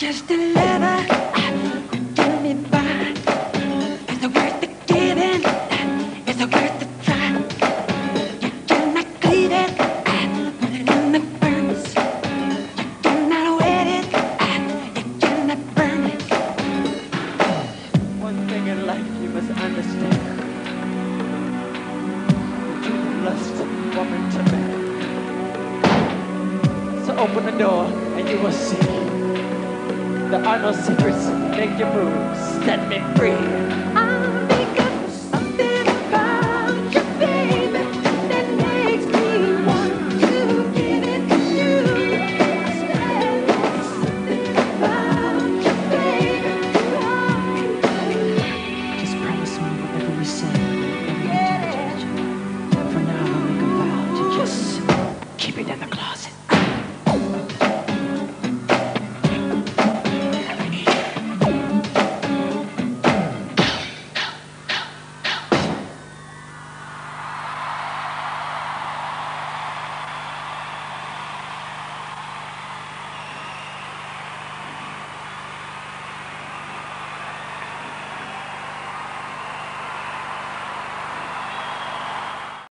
Just a lover, me worth the giving? Worth the try? You cannot it, it furnace. You cannot it, you cannot burn it. One thing in life you must understand. So open the door and you will see. There are no secrets. Make your move. Set me free.